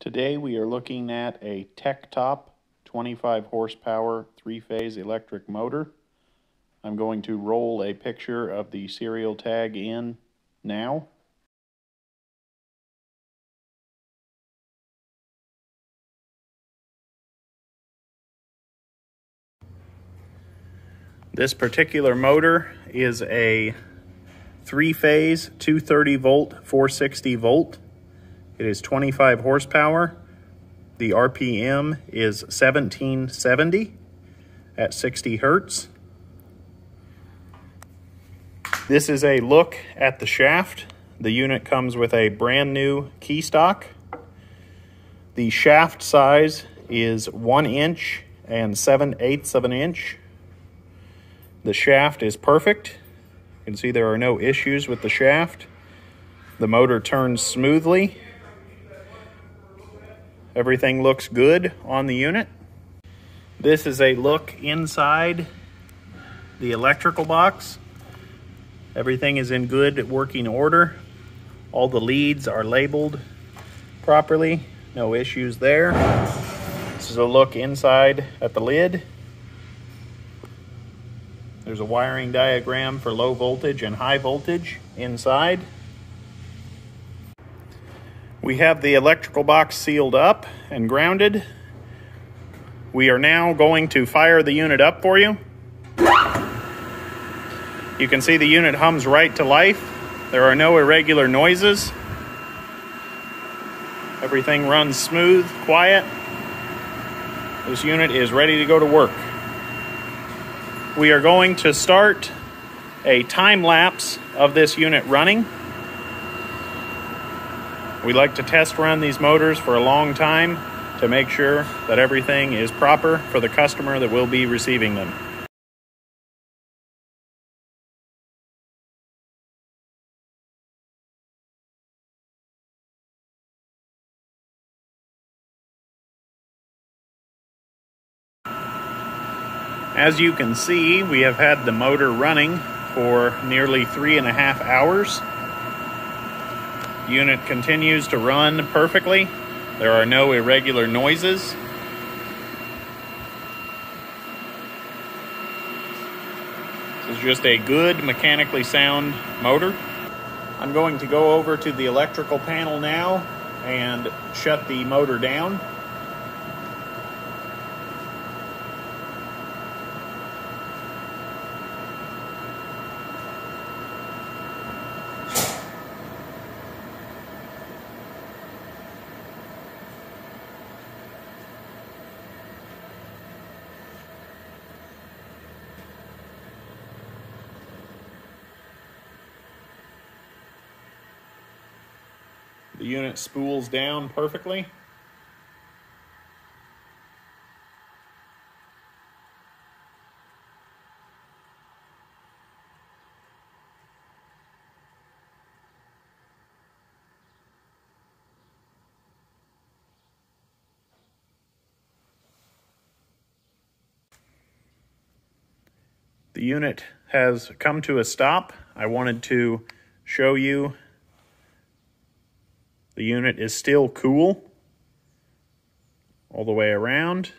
Today we are looking at a Techtop 25 horsepower three-phase electric motor. I'm going to roll a picture of the serial tag in now. This particular motor is a three-phase 230 volt 460 volt it is 25 horsepower. The RPM is 1770 at 60 hertz. This is a look at the shaft. The unit comes with a brand new key stock. The shaft size is one inch and seven eighths of an inch. The shaft is perfect. You can see there are no issues with the shaft. The motor turns smoothly Everything looks good on the unit. This is a look inside the electrical box. Everything is in good working order. All the leads are labeled properly. No issues there. This is a look inside at the lid. There's a wiring diagram for low voltage and high voltage inside. We have the electrical box sealed up and grounded. We are now going to fire the unit up for you. You can see the unit hums right to life. There are no irregular noises. Everything runs smooth, quiet. This unit is ready to go to work. We are going to start a time lapse of this unit running. We like to test run these motors for a long time to make sure that everything is proper for the customer that will be receiving them. As you can see, we have had the motor running for nearly three and a half hours. Unit continues to run perfectly. There are no irregular noises. This is just a good mechanically sound motor. I'm going to go over to the electrical panel now and shut the motor down. The unit spools down perfectly. The unit has come to a stop. I wanted to show you the unit is still cool all the way around.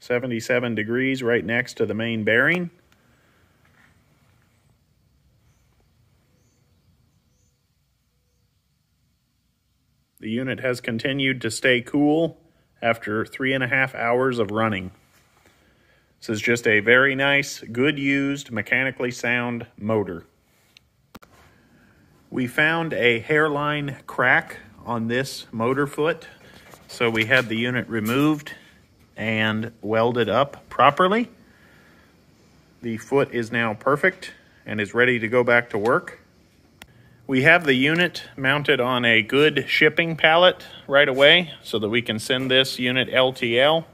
77 degrees right next to the main bearing. The unit has continued to stay cool after three and a half hours of running. This is just a very nice, good used, mechanically sound motor. We found a hairline crack on this motor foot, so we had the unit removed and welded up properly. The foot is now perfect and is ready to go back to work. We have the unit mounted on a good shipping pallet right away so that we can send this unit LTL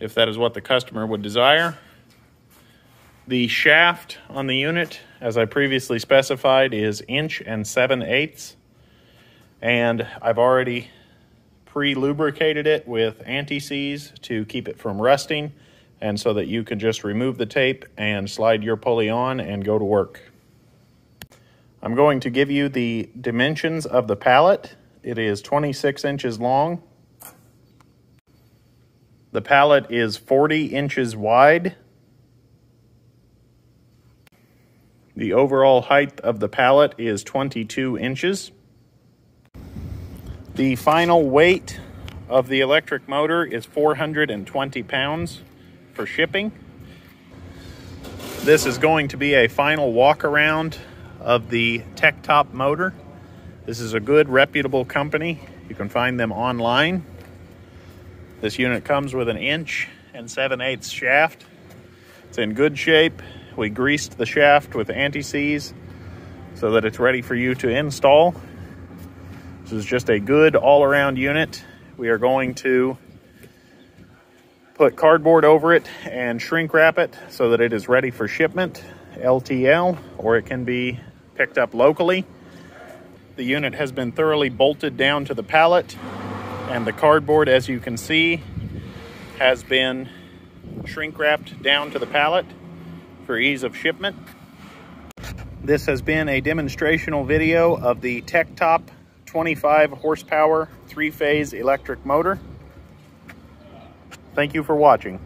if that is what the customer would desire. The shaft on the unit, as I previously specified, is inch and 7 eighths. And I've already pre-lubricated it with anti-seize to keep it from rusting and so that you can just remove the tape and slide your pulley on and go to work. I'm going to give you the dimensions of the pallet. It is 26 inches long. The pallet is 40 inches wide. The overall height of the pallet is 22 inches. The final weight of the electric motor is 420 pounds for shipping. This is going to be a final walk around of the Techtop motor. This is a good reputable company. You can find them online. This unit comes with an inch and 7 eighths shaft. It's in good shape. We greased the shaft with anti-seize so that it's ready for you to install. This is just a good all-around unit. We are going to put cardboard over it and shrink wrap it so that it is ready for shipment, LTL, or it can be picked up locally. The unit has been thoroughly bolted down to the pallet and the cardboard, as you can see, has been shrink wrapped down to the pallet for ease of shipment. This has been a demonstrational video of the Techtop 25 horsepower three-phase electric motor. Thank you for watching.